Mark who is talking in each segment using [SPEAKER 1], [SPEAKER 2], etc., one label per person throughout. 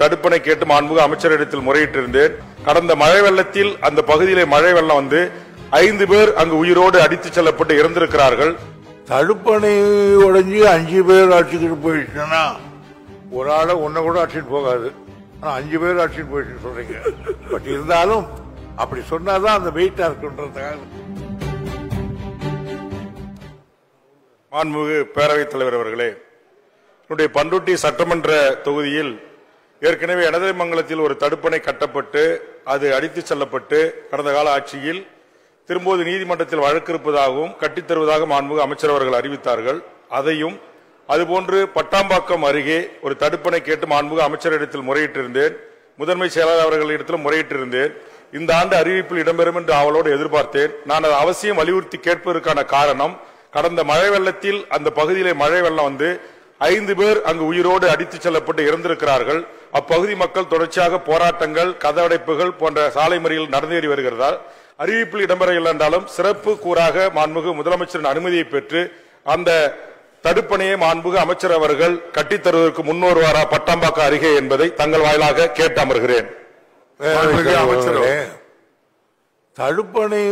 [SPEAKER 1] தடுப்பணை கேட்டு மாண்புமிகு அமைச்சரிடத்தில் முறையிட்டிருந்தேன். கடந்த மழை வெள்ளத்தில் அந்த பகுதியிலே மழை வெள்ளம் வந்து ஐந்து பேர் அங்கு உயிரோடு அடித்துச் செல்லப்பட்டு இறந்திருக்கிறார்கள்.
[SPEAKER 2] தடுப்பணை உடைஞ்சு அஞ்சு பேர் அடிச்சுக்கிட்டு போயிடுச்சுன்னா ஒரு ஆளை ஒன்ன கூட அடிச்சுட்டு போகாது. ஆனா அஞ்சு பேர் அடிச்சுட்டு போயிடுச்சு சொல்றீங்க. பட் இருந்தாலும் அப்படி சொன்னாதான் அந்த வெயிட்டா இருக்குன்றதுக்காக.
[SPEAKER 1] மாண்புமிகு பேரவைத் தலைவர் அவர்களே என்னுடைய பண்ருட்டி சட்டமன்ற தொகுதியில் ஏற்கனவே இடதுமங்கலத்தில் ஒரு தடுப்பணை கட்டப்பட்டு அது அடித்துச் செல்லப்பட்டு கடந்த கால ஆட்சியில் திரும்போது நீதிமன்றத்தில் வழக்கு இருப்பதாகவும் கட்டித் தருவதாக அமைச்சர் அவர்கள் அறிவித்தார்கள். அதையும் அதுபோன்று பட்டாம்பாக்கம் அருகே ஒரு தடுப்பணை கேட்டு மாண்புக அமைச்சரிடத்தில் முறையிட்டிருந்தேன். முதன்மை செயலாளர் அவர்களிடத்திலும் முறையிட்டிருந்தேன். இந்த ஆண்டு அறிவிப்பில் இடம்பெறும் என்று அவளோடு எதிர்பார்த்தேன். நான் அதை அவசியம் வலியுறுத்தி கேட்பதற்கான காரணம் கடந்த மழை வெள்ளத்தில் அந்த பகுதியிலே மழை வெள்ளம் வந்து ஐந்து பேர் அங்கு உயிரோடு அடித்துச் செல்லப்பட்டு இறந்திருக்கிறார்கள். அப்பகுதி மக்கள் தொடர்ச்சியாக போராட்டங்கள் கதவடைப்புகள் போன்ற சாலை மறியல் நடந்தேறி வருகிறதால் அறிவிப்பில் இடம்பெறவில்லை என்றாலும் சிறப்பு கூறாக மாண்புமிகு முதலமைச்சரின் அனுமதியை பெற்று அந்த தடுப்பணையை மாண்புமிகு அமைச்சர் அவர்கள் கட்டித் தருவதற்கு முன்னோருவாரா பட்டாம்பாக்கம் அருகே என்பதை தங்கள் வாயிலாக கேட்டு அமர்கிறேன்.
[SPEAKER 2] தடுப்பணை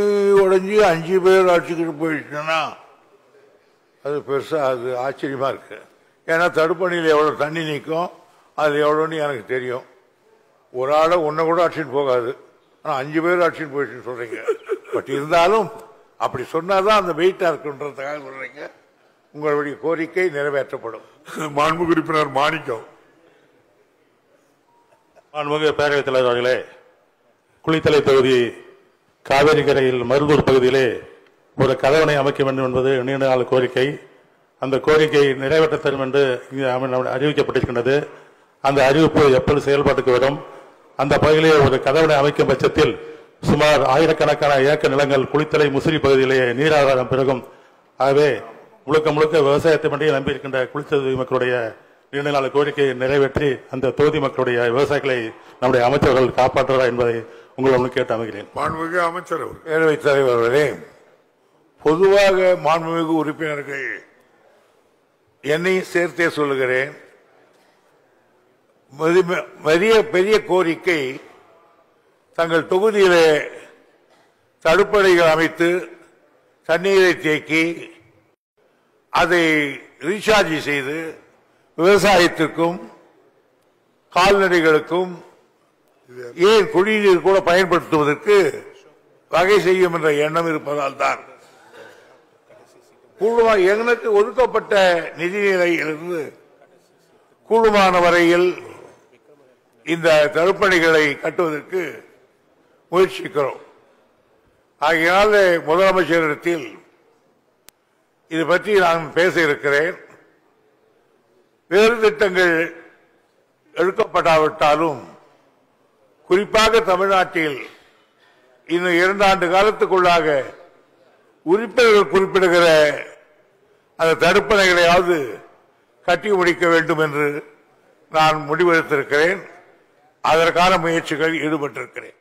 [SPEAKER 2] உடைஞ்சு அஞ்சு பேர் அடிச்சுக்கிட்டு போயிடுச்சுன்னா அது பெருசா அது ஆச்சரியமா இருக்கு. ஏன்னா தடுப்பணையில் எவ்வளவு தண்ணி நிற்கும் அது எவ்வளோன்னு எனக்கு தெரியும். ஒரு ஆளை ஒன்ன கூட அடிச்சுட்டு போகாது. ஆனா அஞ்சு பேர் அடிச்சுட்டு போயிடுச்சுன்னு சொல்றீங்க. பட் இருந்தாலும் அப்படி சொன்னாதான் அந்த வெயிட்டா இருக்குன்றதுக்காக சொல்றீங்க. உங்களுடைய கோரிக்கை நிறைவேற்றப்படும்.
[SPEAKER 3] மாண்புமிகு உறுப்பினர் மாணிக்கம்.
[SPEAKER 4] மாண்புமிகு பேரவைத் தலைவர் அவர்களே குளித்தலை தொகுதி காவேரி கரையில் மருதூர் பகுதியிலே ஒரு கதவணை அமைக்க வேண்டும் என்பது நீண்ட நாள் கோரிக்கை. அந்த கோரிக்கை நிறைவேற்ற தரும் என்று அறிவிக்கப்பட்டிருக்கின்றது. அந்த அறிவிப்பு எப்போது செயல்பாட்டுக்கு வரும்? அந்த பகுதியிலே ஒரு கதவணை அமைக்கும் பட்சத்தில் சுமார் ஆயிரக்கணக்கான ஏக்கர் நிலங்கள் குளித்தலை முசிறி பகுதியிலே நீராதாரம் பெருகும். ஆகவே முழுக்க முழுக்க விவசாயத்தை மட்டும் நம்பியிருக்கின்ற குளித்தலை மக்களுடைய நீண்ட நாள் கோரிக்கையை நிறைவேற்றி அந்த தொகுதி மக்களுடைய விவசாயிகளை நம்முடைய அமைச்சர்கள் காப்பாற்றுவார் என்பதை உங்களிடம் கேட்டு அமைகிறேன்.
[SPEAKER 3] மாண்புமிகு அமைச்சர்
[SPEAKER 2] பேரவைத் தலைவர் அவர்களே பொதுவாக மாண்புமிகு உறுப்பினர்கள் என்னையும் சேர்த்தே சொல்லுகிறேன். பெரிய பெரிய கோரிக்கை தங்கள் தொகுதியிலே தடுப்பணைகள் அமைத்து தண்ணீரை தேக்கி அதை ரீசார்ஜ் செய்து விவசாயத்திற்கும் கால்நடைகளுக்கும் ஏன் குடிநீர் கூட பயன்படுத்துவதற்கு வகை செய்யும் என்ற எண்ணம் இருப்பதால் தான் கூடுமா எங்களுக்கு ஒதுக்கப்பட்ட நிதிநிலையிலிருந்து கூடுமான வரையில் இந்த தடுப்பணைகளை கட்டுவதற்கு முயற்சிக்கிறோம். ஆகையினால முதலமைச்சரிடத்தில் இது பற்றி நான் பேச இருக்கிறேன். வேறு திட்டங்கள் எடுக்கப்படாவிட்டாலும் குறிப்பாக தமிழ்நாட்டில் இன்னும் இரண்டு ஆண்டு காலத்துக்குள்ளாக உறுப்பினர்கள் குறிப்பிடுகிற அந்த தடுப்பணைகளையாவது கட்டி முடிக்க வேண்டும் என்று நான் முடிவெடுத்திருக்கிறேன். அதற்கான முயற்சிகள் ஈடுபட்டிருக்கிறேன்.